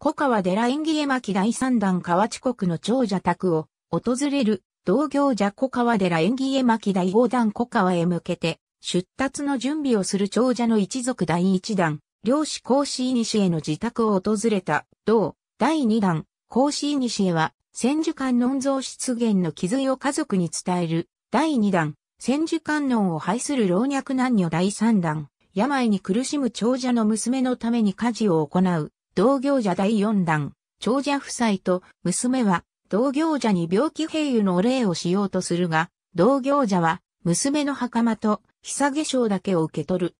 小川寺縁起絵巻第三弾河内国の長者宅を訪れる同行者小川寺縁起絵巻第五弾小川へ向けて出立の準備をする長者の一族第一弾、漁師甲子西への自宅を訪れた。同第二弾甲子西へは千手観音像出現の気づを家族に伝える。第二弾千手観音を拝する老若男女第三弾。病に苦しむ長者の娘のために家事を行う。同業者第四弾、長者夫妻と娘は同業者に病気併誘のお礼をしようとするが、同業者は娘の袴と久下章だけを受け取る。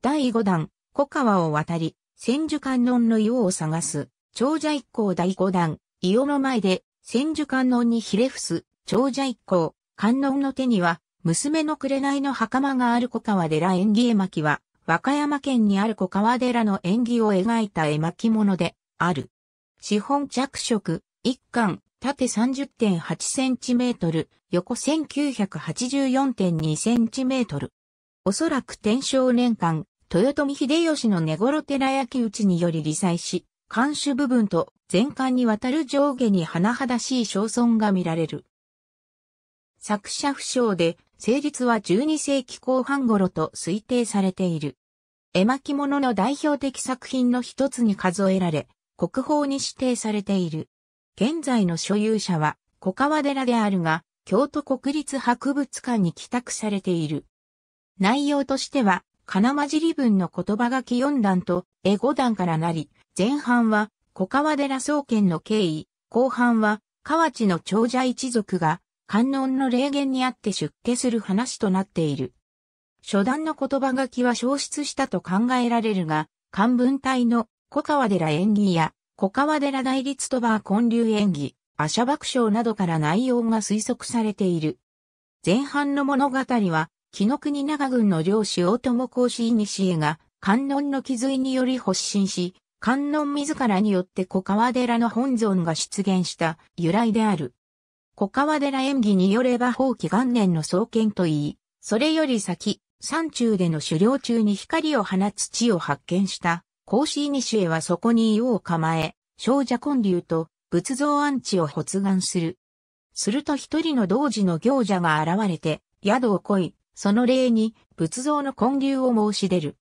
第五弾、小川を渡り、千手観音の硫黄を探す。長者一行第五弾、伊予の前で千手観音にひれ伏す。長者一行、観音の手には娘の紅の袴がある小川寺縁起絵巻は、和歌山県にある小川寺の縁起を描いた絵巻物である。資本着色、一巻、縦30.8センチメートル、横1984.2センチメートル。おそらく天正年間、豊臣秀吉の根頃寺焼き討ちにより理災し、監守部分と全館にわたる上下に甚だしい焦損が見られる。作者不詳で、成立は12世紀後半頃と推定されている。絵巻物の代表的作品の一つに数えられ、国宝に指定されている。現在の所有者は小川寺であるが、京都国立博物館に寄託されている。内容としては、金混じり文の言葉書き4段と絵5段からなり、前半は小川寺創建の経緯、後半は河内の長者一族が観音の霊言にあって出家する話となっている。初段の言葉書きは消失したと考えられるが、漢文体の小川寺縁起や小川寺大立とバー建立演技、阿社爆笑などから内容が推測されている。前半の物語は、木の国長軍の領主大友公子西へが、観音の気づいにより発信し、観音自らによって小川寺の本尊が出現した由来である。小川寺演技によれば法規元年の創建といい、それより先、山中での狩猟中に光を放つ地を発見した孔子西へはそこに湯を構え、少者建立と仏像安置を発願する。すると一人の同時の行者が現れて、宿を来い、その礼に仏像の建立を申し出る。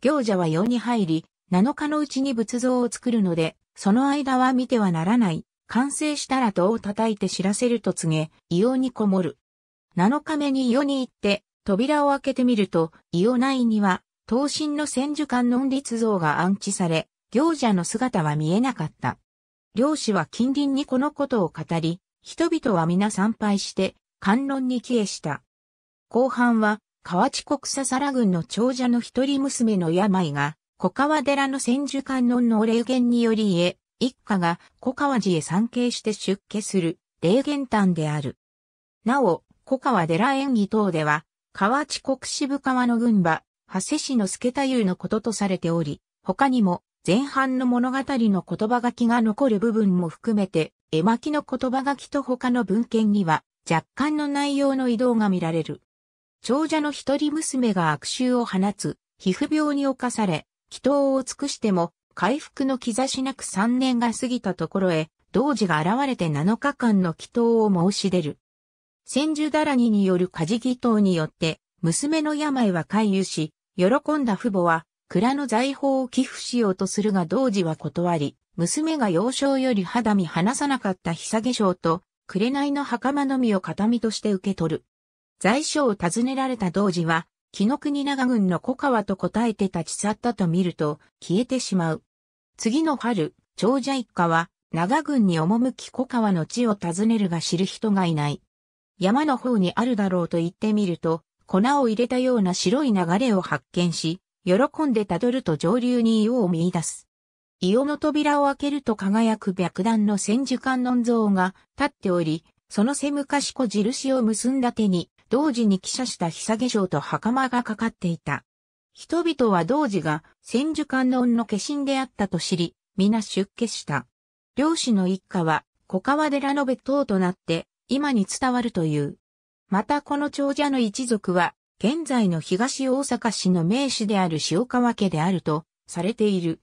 行者は世に入り、7日のうちに仏像を作るので、その間は見てはならない。完成したら戸を叩いて知らせると告げ、伊予にこもる。7日目に伊予に行って、扉を開けてみると、伊予内には、東神の千手観音立像が安置され、行者の姿は見えなかった。漁師は近隣にこのことを語り、人々は皆参拝して、観音に帰依した。後半は、河内国笹原郡の長者の一人娘の病が、小川寺の千手観音のお霊言により家、一家が小川寺へ参詣して出家する霊言譚である。なお、小川寺演技等では、河内国渋川の軍馬、長谷市の助太夫のこととされており、他にも前半の物語の言葉書きが残る部分も含めて、絵巻の言葉書きと他の文献には若干の内容の移動が見られる。長者の一人娘が悪臭を放つ、皮膚病に侵され、祈祷を尽くしても回復の兆しなく3年が過ぎたところへ、同時が現れて7日間の祈祷を申し出る。千住だらにによる家事祈祷によって、娘の病は回遊し、喜んだ父母は、蔵の財宝を寄付しようとするが同時は断り、娘が幼少より肌身離さなかった久下章と、紅の袴のみを形見として受け取る。在所を尋ねられた同時は、木の国長軍の小川と答えて立ち去ったと見ると消えてしまう。次の春、長者一家は長軍に赴き小川の地を訪ねるが知る人がいない。山の方にあるだろうと言ってみると、粉を入れたような白い流れを発見し、喜んでたどると上流に硫黄を見出す。硫黄の扉を開けると輝く白檀の千手観音像が立っており、その背昔小印を結んだ手に同時に記者した久下章と袴がかかっていた。人々は同時が千手観音の化身であったと知り、皆出家した。漁師の一家は小川寺の別当となって今に伝わるという。またこの長者の一族は現在の東大阪市の名士である塩川家であるとされている。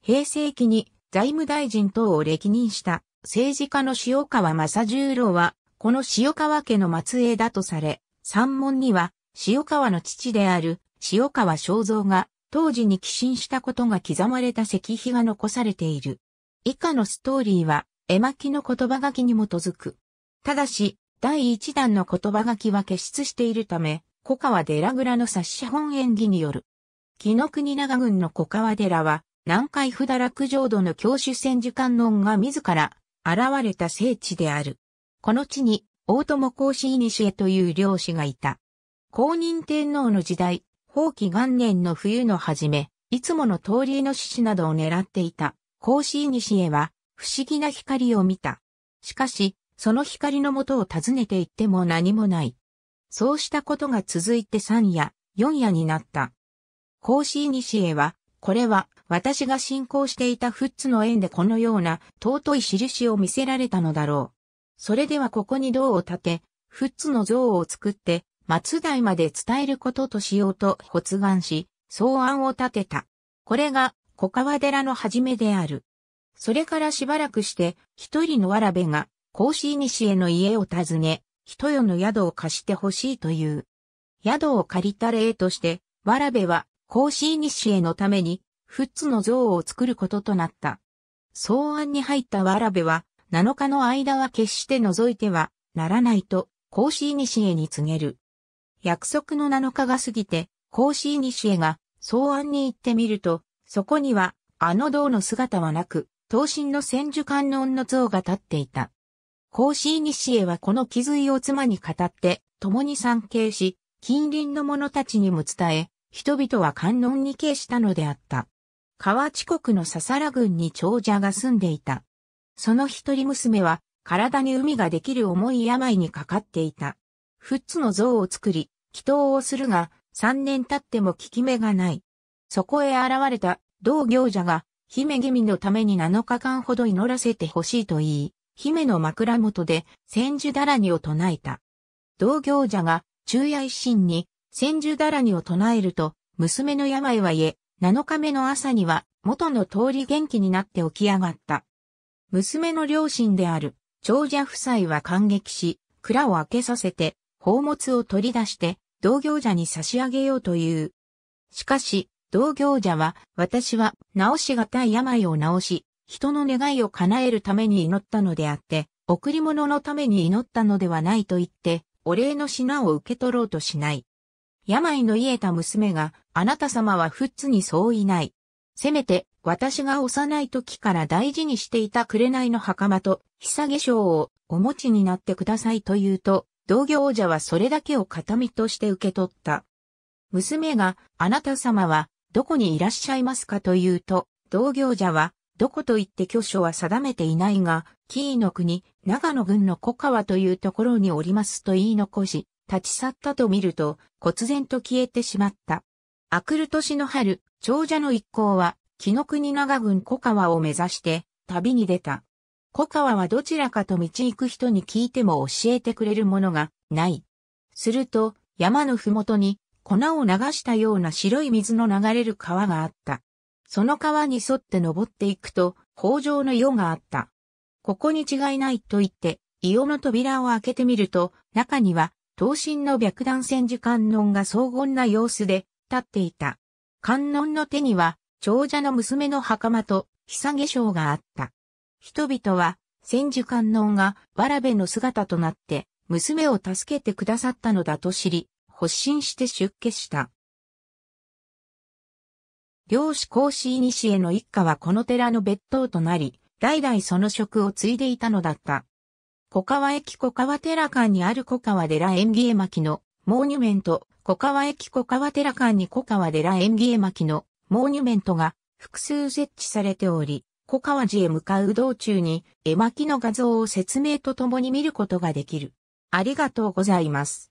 平成期に財務大臣等を歴任した政治家の塩川正十郎は、この塩川家の末裔だとされ、山門には塩川の父である塩川正蔵が当時に寄進したことが刻まれた石碑が残されている。以下のストーリーは絵巻の言葉書きに基づく。ただし、第一弾の言葉書きは傑出しているため、小川寺蔵の冊子本演技による。木の国長郡の小川寺は、南海不堕落浄土の教主千手観音が自ら現れた聖地である。この地に、大友孔子西という領主がいた。公認天皇の時代、法紀元年の冬の初め、いつもの通りの獅子などを狙っていた、孔子西は、不思議な光を見た。しかし、その光のもとを訪ねて行っても何もない。そうしたことが続いて三夜、四夜になった。孔子西は、これは私が信仰していたフッツの縁でこのような尊い印を見せられたのだろう。それではここに銅を立て、フッツの像を作って、松代まで伝えることとしようと発願し、草案を立てた。これが小川寺の始めである。それからしばらくして、一人のわらべが、甲子西への家を訪ね、一夜の宿を貸してほしいという。宿を借りた例として、わらべは、甲子西へのために、フツの像を作ることとなった。草案に入ったわらべは、7日の間は決して除いてはならないと、甲子西へに告げる。約束の7日が過ぎて、甲子西へが草案に行ってみると、そこには、あの銅の姿はなく、刀身の千手観音の像が立っていた。甲子西へはこの気づいを妻に語って、共に参詣し、近隣の者たちにも伝え、人々は観音に敬したのであった。河内国の笹原郡に長者が住んでいた。その一人娘は、体に海ができる重い病にかかっていた。フッツの像を作り、祈祷をするが、三年経っても効き目がない。そこへ現れた同行者が、姫君のために7日間ほど祈らせてほしいと言い、姫の枕元で千手だらにを唱えた。同行者が昼夜一心に千手だらにを唱えると、娘の病は癒え、7日目の朝には元の通り元気になって起き上がった。娘の両親である長者夫妻は感激し、蔵を開けさせて、宝物を取り出して、同業者に差し上げようという。しかし、同業者は、私は治しがたい病を治し、人の願いを叶えるために祈ったのであって、贈り物のために祈ったのではないと言って、お礼の品を受け取ろうとしない。病の癒えた娘が、あなた様はフッツにそういない。せめて、私が幼い時から大事にしていた紅の袴と、久化粧をお持ちになってくださいと言うと、同業者はそれだけを形見として受け取った。娘が、あなた様は、どこにいらっしゃいますかと言うと、同業者は、どこと言って居所は定めていないが、紀伊の国、長野郡の小川というところにおりますと言い残し、立ち去ったと見ると、忽然と消えてしまった。あくる年の春、長者の一行は、木の国長郡小川を目指して、旅に出た。小川はどちらかと道行く人に聞いても教えてくれるものがない。すると、山のふもとに、粉を流したような白い水の流れる川があった。その川に沿って登っていくと、北条の世があった。ここに違いないと言って、伊予の扉を開けてみると、中には、刀身の白弾戦時観音が荘厳な様子で立っていた。観音の手には長者の娘の袴と久化粧があった。人々は千手観音がわらべの姿となって娘を助けてくださったのだと知り、発信して出家した。漁師孔子西への一家はこの寺の別当となり、代々その職を継いでいたのだった。小川駅小川寺間にある小川寺縁起絵巻のモーニュメント、小川駅小川寺間に小川寺縁起絵巻のモーニュメントが複数設置されており、小川寺へ向かう道中に絵巻の画像を説明とともに見ることができる。ありがとうございます。